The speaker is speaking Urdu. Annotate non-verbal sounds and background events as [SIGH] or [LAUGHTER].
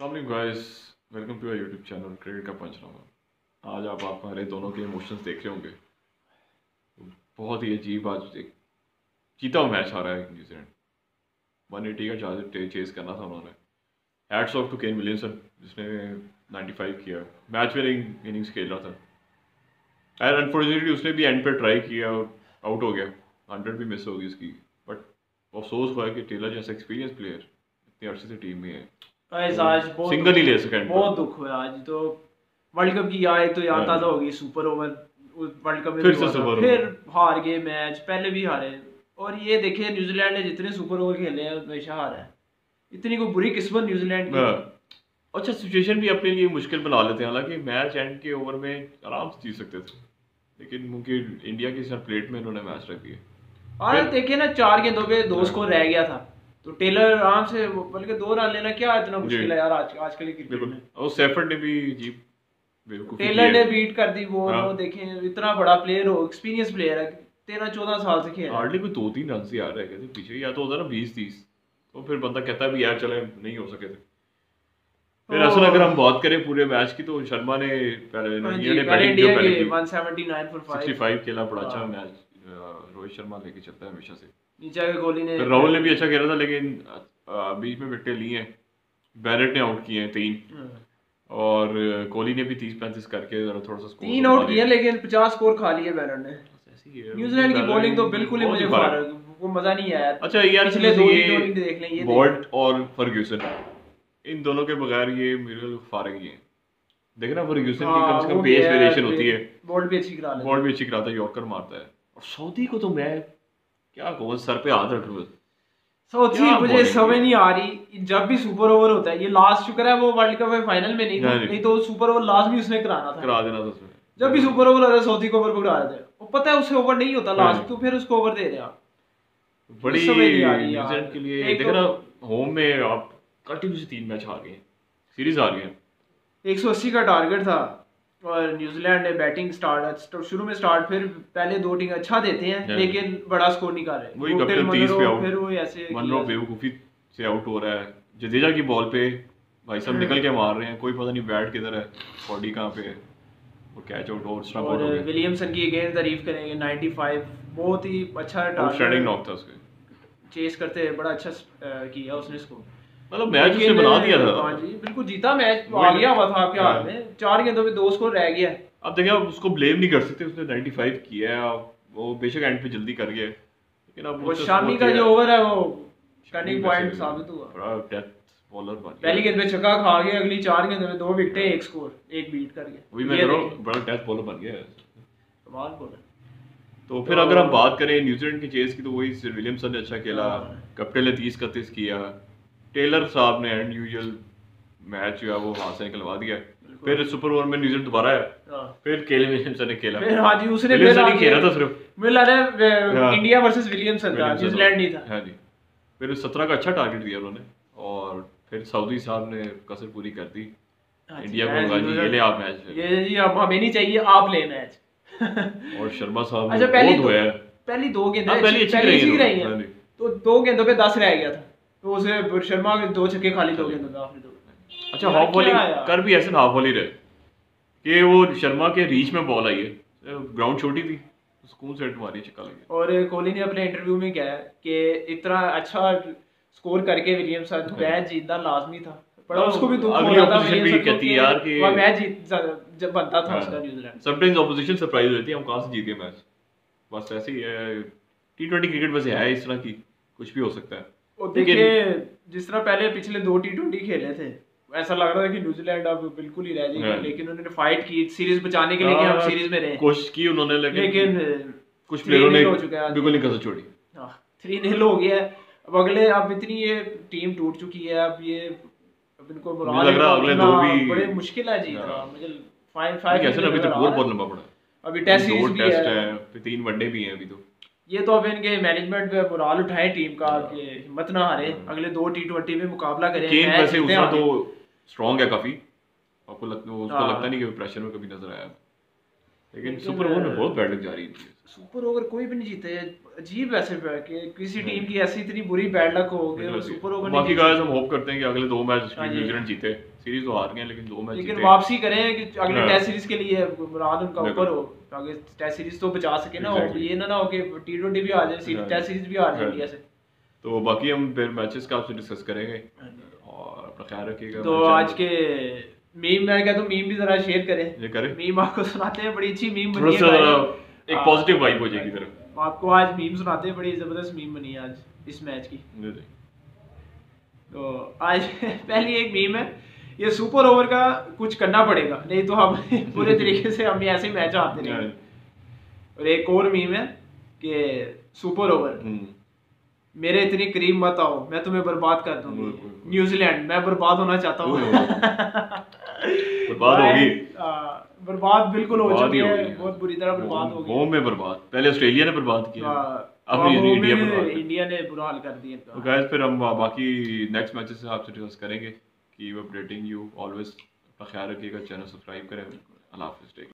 السلام علیکم guys welcome to YouTube channel credit کا پنچنامہ آج آپ آپ ہمارے دونوں کے ایموشنس دیکھ رہے ہوں گے. بہت ہی عجیب آج ایک جیتا ہوا میچ آ رہا ہے نیوزی لینڈ ون ایٹی کا چارج چیز کرنا تھا انہوں نے. Hats off to Kane Williamson جس نے نائنٹی فائیو کیا میچ وننگ اننگس کھیل رہا تھا. اینڈ انفارچونیٹلی اس نے بھی اینڈ پہ ٹرائی کیا اور آؤٹ ہو گیا. ہنڈریڈ بھی مس ہوگی اس کی. بٹ افسوس ہوا کہ ٹیلر جیسا ایکسپیرینس پلیئر اتنی عرصے سے ٹیم میں ہے. سنگل ہی لے بہت دکھ ہوا آج تو ورلڈ کپ کی یاد تو یاد تازہ ہوگی سپر اوور ورلڈ کپ میں پھر۔ ہار گئے میچ پہلے بھی ہارے. اور یہ دیکھیں نیوزی لینڈ نے جتنے سپر اوور کھیلے ہیں ہمیشہ ہارا ہے. اتنی کوئی بری قسمت نیوزی لینڈ کی. اچھا سچویشن بھی اپنے لیے مشکل بنا لیتے ہیں. حالانکہ میچ اینڈ کے اوور میں آرام سے جیت سکتے تھے. لیکن ممکن انڈیا کی سر پلیٹ میں انہوں نے میچ رکھ دیا دیکھیں نا چار گیندوں پہ دو سکور رہ گیا تھا. تو ٹیلر آرام سے بلکہ دو رن لینا کیا اتنا مشکل ہے یار آج آج کل کرکٹ میں۔ اور سیفرڈ نے بھی کی ٹیلر ہے۔ نے بیٹ کر دی وہ ہاں۔ وہ دیکھیں اتنا بڑا پلیئر ہو ایکسپیرینس پلیئر ہے۔ تیرہ چودہ سال سے کھیل رہا ہے۔ ہارڈلی کوئی دو تین رن سے آ رہے کہتے پیچھے یا تو ہوتا نا بیس تیس۔ تو پھر بندہ کہتا ہے بھی یار چلے نہیں ہو سکے تھے پھر اصل اگر ہم بات کریں پورے میچ کی تو شرما نے پہلے ہاں جی، انڈیا نے بیٹنگ جو پہلے کے کی 179 for سکسٹی 5 فائیو کھیلا بڑا اچھا ہاں۔ میچ۔ روہت شرما لے کے چلتا ہے ہمیشہ سے۔ نیچے کے کوہلی نے راہل نے بھی اچھا کھیلا تھا لیکن آ، بیچ میں وکٹیں لی ہیں۔ بیرٹ نے آؤٹ کیے ہیں تین۔ ہاں۔ اور کوہلی نے بھی تیس پینتیس کر کے ذرا تھوڑا سا اسکور تین آؤٹ کیے لیکن پچاس سکور کھا لیے بیرن نے۔ نیوزی لینڈ کی بولنگ تو بالکل ہی مجھے وہ مزہ نہیں آیا۔ اچھا یار پچھلے دو یہ دیکھ لیں یہ بولٹ اور فرگیوسن ان دونوں کے بغیر یہ میرے فارغ ہی ہیں۔ دیکھنا فرگیوسن کی کم سے کم پیس ویریشن ہوتی ہے۔ بولٹ بھی اچھی کرا لے بال بھی اچھی کراتا ہے یارکر مارتا ہے۔ اور سعودی کو تو میں کیا کہوں سر پہ ہاتھ رکھ رہا سوچی کیا مجھے سمجھ؟ نہیں آ رہی۔ جب بھی سپر اوور ہوتا ہے یہ لاسٹ شکر ہے وہ ورلڈ کپ میں فائنل میں نہیں تھا ہاں جی۔ نہیں تو سپر اوور لاسٹ بھی اس نے کرانا تھا۔ کرا دینا تھا اس میں۔ جب بھی سپر اوور ہوتا ہے سعودی کو اوور پکڑا دیتے ہیں۔ وہ پتہ ہے اسے اوور نہیں ہوتا ہاں۔ لاسٹ تو پھر اس کو اوور دے دیا بڑی سمجھ نہیں آ رہی یار۔ نیوزی لینڈ کے لیے دیکھنا ہوم میں آپ کنٹینیو سے تین میچ ہار گئے سیریز ہار گئے ایک سو اسی کا ٹارگیٹ تھا۔ اور نیوزی لینڈ نے بیٹنگ سٹارٹ شروع میں سٹارٹ پھر پہلے دو ٹیم اچھا دیتے ہیں ہاں۔ لیکن بڑا سکور نہیں کر رہے۔ وہی کپٹن پہ آؤٹ پھر وہ ایسے منرو۔ بیوقوفی سے آؤٹ ہو رہا ہے۔ جدیجا کی بال پہ بھائی صاحب نکل کے مار رہے ہیں۔ کوئی پتہ نہیں بیٹ کدھر ہے باڈی کہاں پہ ہے۔ کیچ آؤٹ اور ولیمسن کی اگین تعریف کریں گے 95 بہت ہی اچھا ناک تھا اس چیس کرتے بڑا اچھا کیا اس نے اس کو مطلب میچ اس نے بنا دیا ہاں تھا جی بالکل جیتا میچ آ گیا ہوا تھا آپ کے۔ ہاتھ میں چار گیندوں پہ دو سکور رہ گیا ہے اب دیکھیں آپ اس کو بلیم نہیں کر سکتے اس نے نائنٹی فائیو کیا ہے وہ بے شک اینڈ پہ جلدی کر گیا لیکن اب وہ شامی کا جو۔ اوور ہے وہ ٹرننگ پوائنٹ ثابت ہوا بڑا بن پہلی گیند پہ چھکا کھا گیا اگلی چار گیندوں میں دو وکٹیں ایک سکور ایک بیٹ کر گیا وہی میں کہہ رہا ہوں دیکھیں، بڑا ڈیتھ بالر بن گیا کمال بولا تو پھر اگر ہم بات کریں نیوزی لینڈ کی چیز کی تو وہی سر ولیمسن نے اچھا کھیلا۔ کپٹن نے تیس کتیس کیا ٹیلر صاحب نے اینڈ یوزل میچ جو ہے وہ ہاتھ سے نکلوا دیا۔ پھر سپر اوور میں نیوزی لینڈ دوبارہ ہے ہاں۔ پھر کیلے ولیمسن نے کھیلا۔ پھر ہاں جی اس نے پھر نے کھیلا تھا صرف۔ مجھے لگ رہا ہے۔ انڈیا ورسز ولیمسن تھا ولیمسن نیوزی لینڈ نہیں تھا۔ ہاں جی۔ پھر سترہ کا اچھا ٹارگیٹ دیا انہوں نے۔ اور پھر سعودی صاحب نے کسر پوری کر دی۔ ہاں جی، انڈیا کو ہوگا جی ضرور- یہ لے آپ میچ یہ جی اب ہمیں نہیں چاہیے آپ لے میچ اور شرما صاحب اچھا نے پہلی بہت ہویا ہے پہلی دو گیندیں ہاں، پہلی اچھی رہی ہیں۔ جی۔ تو دو گیندوں پہ دس رہ گیا تھا۔ تو اسے شرما کے دو چھکے خالی آخری دو اچھا ہاف یار؟ کر بھی ایسے ہاف والی رہے۔ کہ وہ شرما کے ریچ میں بال آئی ہے۔ گراؤنڈ چھوٹی تھی سکون سے ماری چکا لگی۔ اور کوہلی نے اپنے انٹرویو میں کہا ہے کہ اتنا اچھا سکور کر کے ولیمسن میچ جیتنا لازمی تھا۔ بڑا اس کو بھی دکھ ہو رہا تھا بھی کہتی یار کہ- وہ میچ جیت جب بنتا تھا اس کا New Zealand sometimes opposition surprise ہوتی ہے ہم کہاں سے جیت گئے میچ بس ایسے ہی ٹی ٹوینٹی کرکٹ بس ہے اس طرح کی کچھ بھی ہو سکتا ہے۔ دیکھیں جس طرح پہلے پچھلے دو ٹی ٹوینٹی کھیلے تھے ایسا لگ رہا تھا کہ نیوزی لینڈ اب بالکل ہی رہ جائے گی ہاں۔ لیکن انہوں نے فائٹ کی سیریز بچانے کے لیے کہ ہم ہاں، سیریز میں رہیں۔ کوشش کی انہوں نے لیکن کچھ پلیئروں نے۔ بالکل نہیں کسر چھوڑی۔ تھری نیل ہو گیا۔ ہے اب اگلے اب اتنی یہ ٹیم ٹوٹ چکی ہے اب یہ اب ان کو بھی- بڑے مشکل ہے جیتنا ہاں۔ مجھے فائن کیسے نا ابھی تو بہت بہت لمبا پڑا ہے۔ ابھی ٹیسٹ سیریز بھی ہے۔ تین ون ڈے بھی ہیں ابھی تو۔ یہ تو اب ان کے مینجمنٹ پہ برال اٹھائے ٹیم کا کہ ہمت نہ ہارے اگلے دو ٹی ٹوینٹی میں مقابلہ کریں کین ویسے اس کا تو سٹرونگ ہے کافی۔ آپ کو لگتا اس کو ہاں۔ لگتا نہیں کہ پریشر میں کبھی نظر آیا۔ لیکن سپر اوور میں بہت بیڈ لگ جا ہے۔ سپر اوور کوئی بھی نہیں جیتا ہے عجیب ویسے پہ کہ کسی ہاں۔ ٹیم کی ایسی اتنی بری بیٹ لک ہو کہ سپر اوور نہیں باقی گائز ہم ہوپ کرتے ہیں کہ اگلے دو میچ نیوزی لینڈ جیتے۔ سیریز تو ہار گئے لیکن دو میچ لیکن واپسی کریں کہ اگلے ہاں۔ ٹیسٹ سیریز کے لیے مراد ان کا اوپر ہو۔ تاکہ ٹیسٹ سیریز تو بچا سکے نا. یہ نہ ہو کہ ٹی ٹوینٹی بھی آ جائے۔ ٹیسٹ سیریز بھی آ جائے۔ انڈیا سے تو باقی ہم پھر میچز کا آپ سے ڈسکس کریں گے اور اپنا خیال رکھیے گا تو آج کے میم میں کہتا ہوں میم بھی ذرا شیئر کریں کریں میم آپ کو سناتے ہیں بڑی اچھی میم بنی ہے۔ ایک۔ پازیٹیو وائب ہو جائے گی طرف آپ کو آج میم سناتے ہیں بڑی زبردست میم بنی ہے آج اس میچ کی جی جی تو آج [LAUGHS] پہلی ایک میم ہے یہ سپر اوور کا کچھ کرنا پڑے گا۔ نہیں تو ہم [LAUGHS] پورے طریقے سے ہم ایسے میچ آتے رہیں اور ایک اور میم ہے کہ سپر اوور ہم، میرے اتنی قریب مت آؤ میں تمہیں برباد کر دوں گی۔ نیوزی لینڈ میں برباد ہونا چاہتا ہوں۔ برباد [LAUGHS] ہوگی۔ برباد بالکل ہو چکی ہے۔ بہت بری طرح برباد ہو گئی ہوم میں برباد پہلے آسٹریلیا نے برباد کیا۔ ہاں، اب انڈیا نے برا حال کر دیا۔ گائز پھر ہم باقی نیکسٹ میچز سے آپ سے ڈسکس کریں گے۔ Keep updating you always اپنا خیال رکھیے گا چینل سبسکرائب کریں اللہ حافظ ٹیک